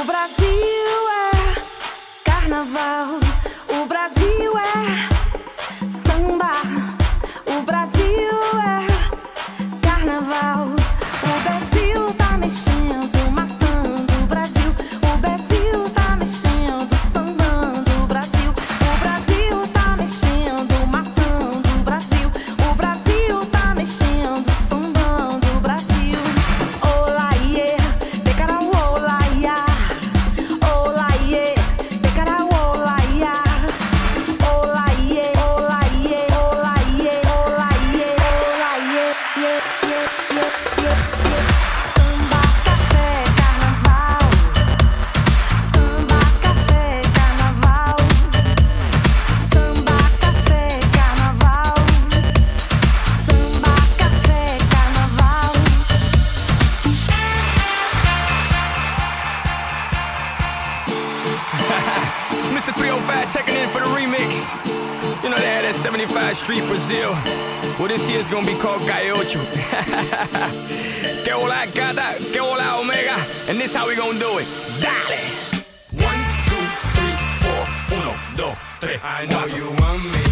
O Brasil é carnaval. O Brasil é samba. O Brasil é carnaval. Ready for the remix? You know they had that 75 Street Brazil. Well, this year's gonna be called Calle Ocho. que hola gata, que hola omega. And this how we gonna do it. Dale! One, two, three, four, uno, dos, tres. I know you want me.